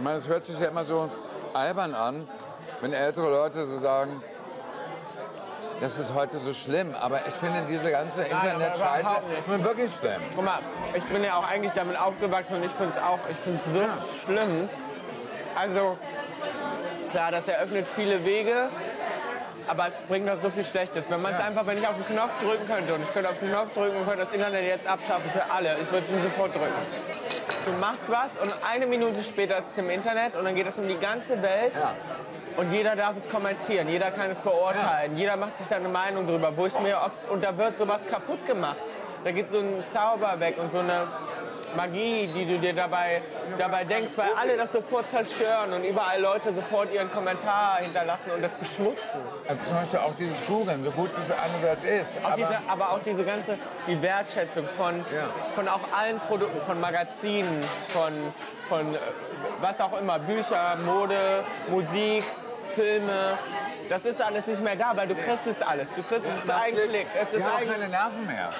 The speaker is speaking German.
Ich meine, es hört sich ja immer so albern an, wenn ältere Leute so sagen, das ist heute so schlimm. Aber ich finde diese ganze Internet-Scheiße nun wirklich schlimm. Guck mal, ich bin ja auch eigentlich damit aufgewachsen und ich finde es auch, ich finde es so schlimm. Also, klar, das eröffnet viele Wege, aber es bringt auch so viel Schlechtes. Wenn man es Ja. einfach, wenn ich auf den Knopf drücken könnte und ich könnte auf den Knopf drücken und könnte das Internet jetzt abschaffen für alle, ich würde ihn sofort drücken. Du machst was und eine Minute später ist es im Internet und dann geht es um die ganze Welt. Ja. Und jeder darf es kommentieren, jeder kann es beurteilen, jeder macht sich da eine Meinung drüber, wo ich mir oft, und da wird sowas kaputt gemacht. Da geht so ein Zauber weg und so eine Magie, die du dir dabei, dabei denkst, weil alle das sofort zerstören und überall Leute sofort ihren Kommentar hinterlassen und das beschmutzen. Also zum Beispiel auch dieses Googeln, so gut es einerseits ist. Auch Aber diese, aber auch diese ganze die Wertschätzung von, Ja. von auch allen Produkten, von Magazinen, von, von äh, was auch immer, Bücher, Mode, Musik, Filme. Das ist alles nicht mehr da, weil du kriegst es alles. Du kriegst es nach einen Klick. Es Wir ist haben auch ein keine Nerven mehr.